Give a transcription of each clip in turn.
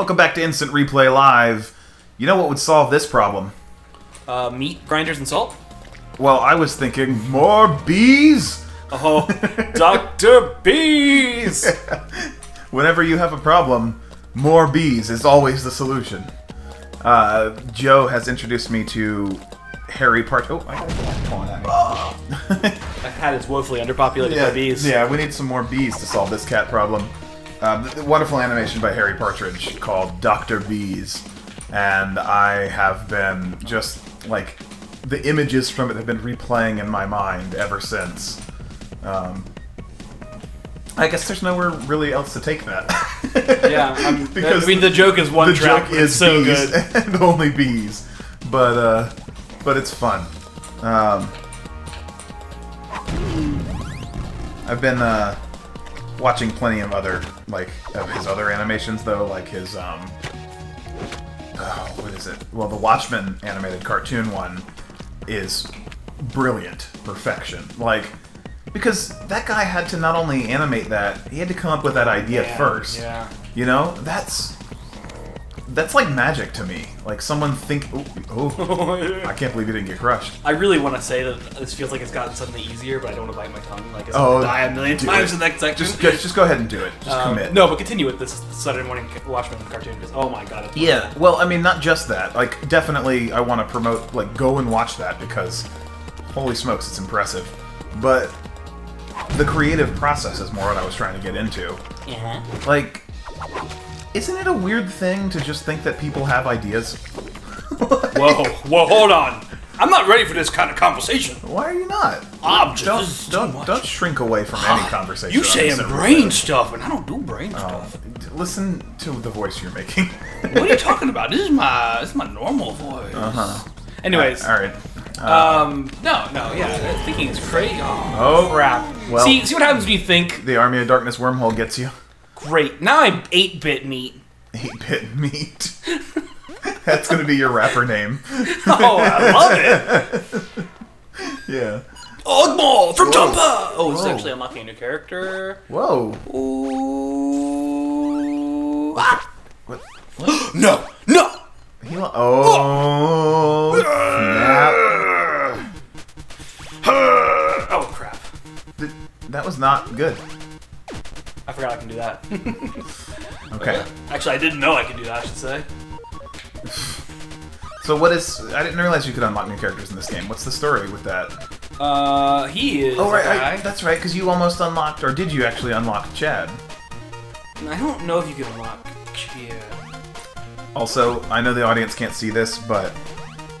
Welcome back to Instant Replay Live. You know what would solve this problem? Uh, meat grinders and salt. Well, I was thinking more bees. Oh, Doctor Bees. Whenever you have a problem, more bees is always the solution. Uh, Joe has introduced me to Harry Part. Oh, I gotta get that pulling at. That cat is woefully underpopulated yeah, by bees. yeah, we need some more bees to solve this cat problem. Um, the, the wonderful animation by Harry Partridge called Doctor Bees, and I have been just like the images from it have been replaying in my mind ever since. Um, I guess there's nowhere really else to take that. Yeah, I'm, Because I mean the joke is one the track. joke is so bees good. and only bees, but uh, but it's fun. Um, I've been uh, watching plenty of other like of his other animations though, like his um, oh, what is it? Well, the Watchmen animated cartoon one is brilliant perfection. Like because that guy had to not only animate that, he had to come up with that idea Yeah, first. yeah. You know, that's that's like magic to me. Like someone think, oh, oh I can't believe you didn't get crushed. I really want to say that this feels like it's gotten suddenly easier, but I don't want to bite my tongue. Like it's Oh, gonna die a million times it. in the next section. Just, just, just go ahead and do it. Just Um, commit. No, but continue with this Saturday morning Watchmen cartoon. Because oh my god. It's Yeah, well, I mean, not just that. Like, definitely, I want to promote. Like, go and watch that because, holy smokes, it's impressive. But the creative process is more what I was trying to get into. Yeah. Like, isn't it a weird thing to just think that people have ideas? Whoa, whoa, hold on. I'm not ready for this kind of conversation. Why are you not? I'm just Don't this is too don't don't shrink away from any conversation. You saying brain stuff, and I don't do brain Oh, stuff. listen to the voice you're making. What are you talking about? This is my this is my normal voice. Uh-huh. Anyways, all right. um, no, no, yeah, thinking is crazy. Oh, Oh, crap. well- see, see what happens when you think. The Army of Darkness wormhole gets you. Great. Now I'm eight bit meat. 8-bit meat. That's gonna be your rapper name. Oh, I love it. Yeah. Ogmo from Jumper. Oh, is actually unlocking a new character. Whoa. Ooh. Ah. What? No, no. He lo- oh. snap. Oh crap! That was not good. I forgot I can do that. Okay. Actually, I didn't know I could do that. I should say. So what is? I didn't realize you could unlock new characters in this game. What's the story with that? Uh, he is. Oh right. I, that's right. Because you almost unlocked, or did you actually unlock Chad? I don't know if you can unlock. Yeah. Also, I know the audience can't see this, but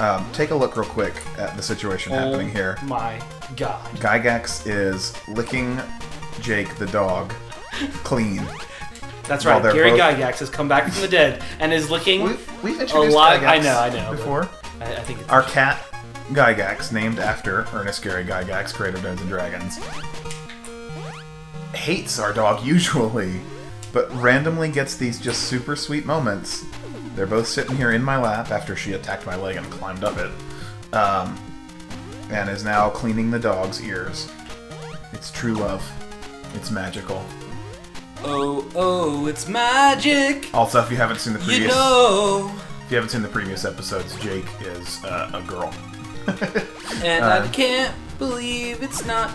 um, take a look real quick at the situation happening here. Oh my god. Gygax is licking Jake the dog clean. That's right. Gary both- Gygax has come back from the dead and is looking. We've, we've introduced Alive- Gygax I know, I know, before. I, I think it's. Our cat, Gygax, named after Ernest Gary Gygax, creator of Dungeons and Dragons, hates our dog usually, but randomly gets these just super sweet moments. They're both sitting here in my lap after she attacked my leg and climbed up it, um, and is now cleaning the dog's ears. It's true love. It's magical. Oh, oh, it's magic. Also, if you haven't seen the You previous, know. if you haven't seen the previous episodes, Jake is uh, a girl. And Uh, I can't believe it's not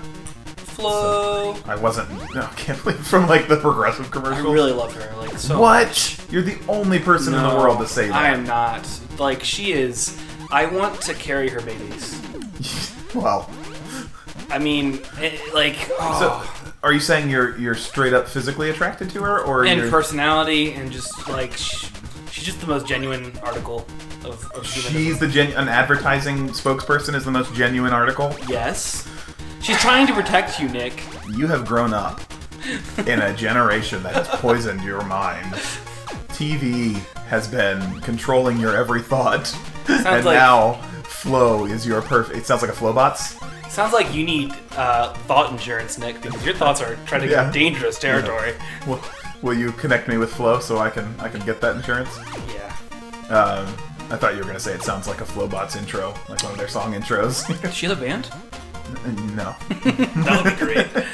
Flo. I wasn't. No, I can't believe from like the progressive commercial. I really love her. Like so. What? You're the only person in the world to say that. I am not. Like she is. I want to carry her babies. well, I mean, eh, like, so oh, are you saying you're you're straight up physically attracted to her, or and you're, personality, and just like, sh- she's just the most genuine article of, of she's the gen- an advertising spokesperson is the most genuine article? Yes, she's trying to protect you, Nick. You have grown up in a generation that has poisoned your mind. TV has been controlling your every thought, and like- now Flow is your perfect. It sounds like a Flobots. Sounds like you need uh, thought insurance, Nick, because your thoughts are trying to go Yeah. dangerous territory. Will, will you connect me with Flo so I can I can get that insurance? Yeah. Um, I thought you were gonna say it sounds like a Flobots intro, like one of their song intros. Is she the band? no. That would be great.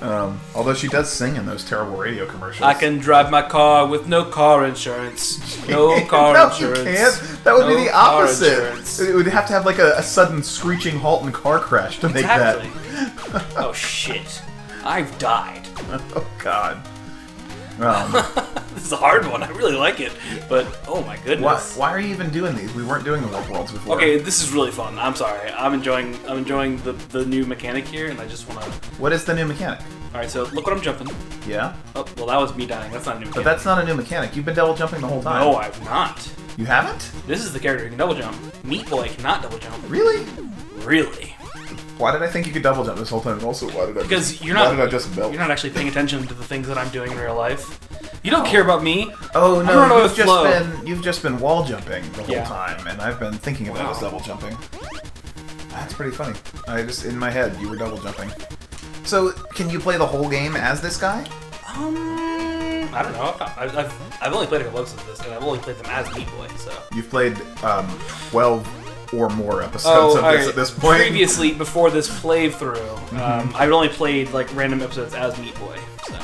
Um, although she does sing in those terrible radio commercials. I can drive my car with no car insurance. No car no, insurance. you can't. That would No be the opposite. It would have to have like a, a sudden screeching halt and car crash to make that. oh shit. I've died. Oh God. Um, This is a hard one. I really like it, but oh my goodness. why are you even doing these? We weren't doing the Warp Worlds before. Okay, this is really fun. I'm sorry. I'm enjoying. I'm enjoying the the new mechanic here, and I just want to. What is the new mechanic? All right, so look what I'm jumping. Yeah, Oh, well, that was me dying. That's not a new but that's not a new mechanic. You've been double jumping the whole time. no, I've not. you haven't. This is the character who can double jump. Meat Boy cannot double jump. Really? Really? Why did I think you could double jump this whole time? And also, why did I? Because you're not. why did I just melt? You're not actually paying attention to the things that I'm doing in real life. You don't care about me. Oh no, running you've just flow. been you've just been wall jumping the whole Yeah. time, and I've been thinking about that as double jumping. That's pretty funny. I just in my head you were double jumping. So can you play the whole game as this guy? Um, I don't know. I've, I've, I've only played a couple of this, and I've only played them as Meat Boy. So. You've played um, twelve or more episodes Oh, of this right. at this point. Previously, before this playthrough, Mm-hmm. um, I've only played like random episodes as Meat Boy. So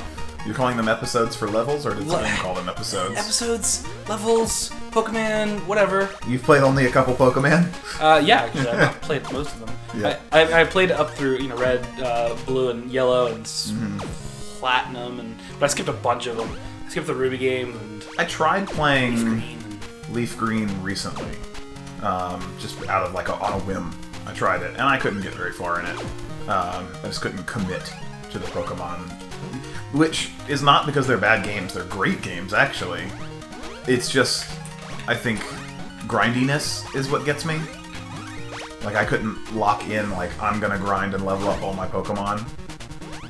You're calling them episodes for levels, or did Le- someone call them episodes? episodes, levels, Pokemon, whatever. You've played only a couple Pokemon. Uh, yeah, actually, I've played most of them. Yeah. I, I, I played up through you know red, uh, blue, and yellow, and Mm-hmm. platinum, and but I skipped a bunch of them. I skipped the Ruby game and I tried playing green. And, Leaf Green recently, um, just out of like a, on a whim. I tried it, and I couldn't get very far in it. Um, I just couldn't commit to the Pokemon, which is not because they're bad games. They're great games, actually. It's just, I think, grindiness is what gets me. Like I couldn't lock in like I'm gonna grind and level up all my Pokemon.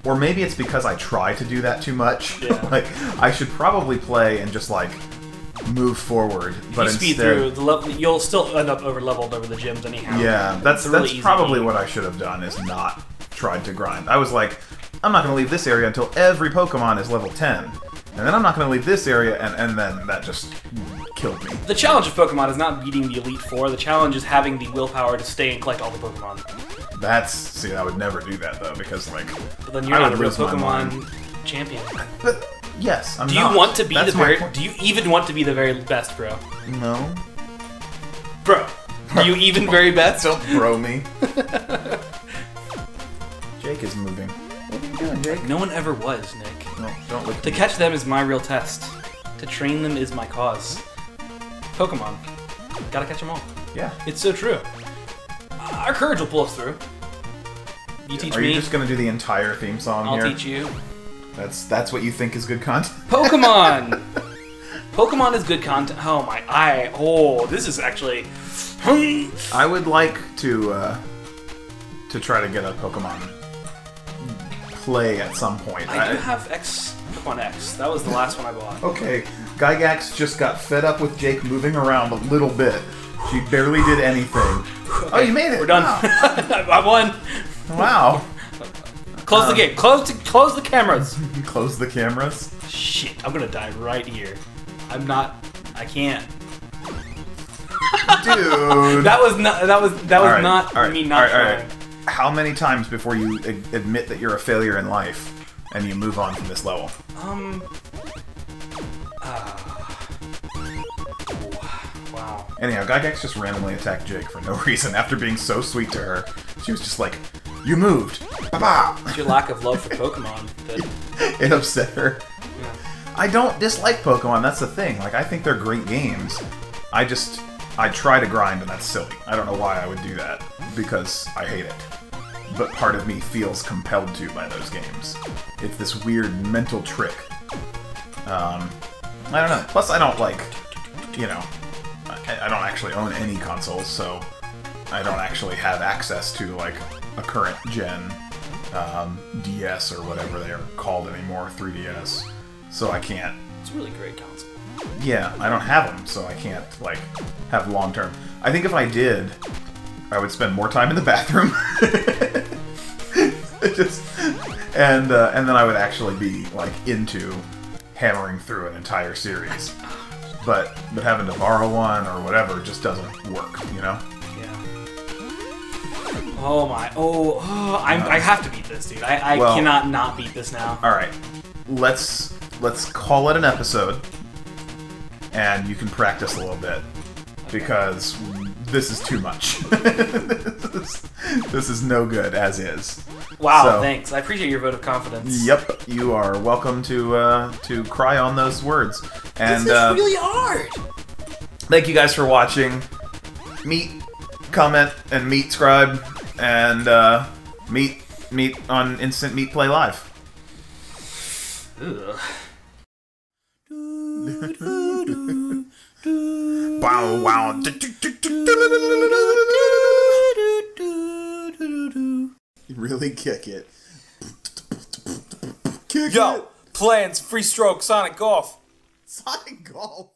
Or maybe it's because I try to do that too much. Yeah. like I should probably play and just like move forward, but you speed instead, through the level, you'll still end up over leveled over the gyms anyhow. yeah, that's really that's probably what I should have done is not tried to grind. I was like, I'm not gonna leave this area until every Pokemon is level 10, and then I'm not gonna leave this area, and and then that just killed me. The challenge of Pokemon is not beating the Elite Four. The challenge is having the willpower to stay and collect all the Pokemon. That's see, I would never do that though because like, But then you're I not a real lose my mind. Pokemon champion. but yes, I'm Do you not. want to be That's the my very? point. Do you even want to be the very best, bro? No, Bro, do you even very best? don't bro me. Jake is moving. What are you doing, Jake? No one ever was, Nick. No, don't look. at To me. catch them is my real test. To train them is my cause. Pokemon. Gotta catch them all. Yeah. It's so true. Our courage will pull us through. You teach me. Are me, you just gonna do the entire theme song I'll here? teach you. That's that's what you think is good content. Pokemon! Pokemon is good content. Oh my, I, oh, this is actually. I would like to uh, to try to get a Pokemon play at some point. I do have X, Pokemon X. That was the last one I bought. okay, Gygax just got fed up with Jake moving around a little bit. She barely did anything. Oh, you made it! We're done. Wow. I won. wow. Close Um, the gate. Close the, close the cameras. Close the cameras. Shit, I'm gonna die right here. I'm not. I can't. Dude. That was not. That was. That was All right, not all right, me not all right, trying. right. How many times before you ad- admit that you're a failure in life and you move on from this level? Um. ah. wow. Anyhow, Gygax just randomly attacked Jake for no reason after being so sweet to her. She was just like, You moved! It's your lack of love for Pokemon that. It upset her. Yeah. I don't dislike Pokemon, that's the thing. Like, I think they're great games. I just. I try to grind, and that's silly. I don't know why I would do that, because I hate it. But part of me feels compelled to by those games. It's this weird mental trick. Um, I don't know. Plus, I don't like, you know, I, I don't actually own any consoles, so I don't actually have access to like a current gen um, DS or whatever they are called anymore, 3DS. So I can't. It's a really great console. Yeah, I don't have them, so I can't like have long term. I think if I did, I would spend more time in the bathroom. Just and uh, and then I would actually be like into hammering through an entire series. But but having to borrow one or whatever just doesn't work, you know. Oh my! Oh, oh I'm, I have to beat this, dude. I, I Well- cannot not beat this now. All right, let's let's call it an episode, and you can practice a little bit because this is too much. this, is, this is no good as is. Wow, So- thanks. I appreciate your vote of confidence. Yep, you are welcome to uh, to cry on those words. And This is uh, really hard. thank you guys for watching. Meet, comment, and meet scribe, and uh, meet meet on Instant Meet Play Live. Ugh. Wow, wow. Really kick it. Kick Yo, it. plans, free stroke, Sonic Golf. Sonic Golf.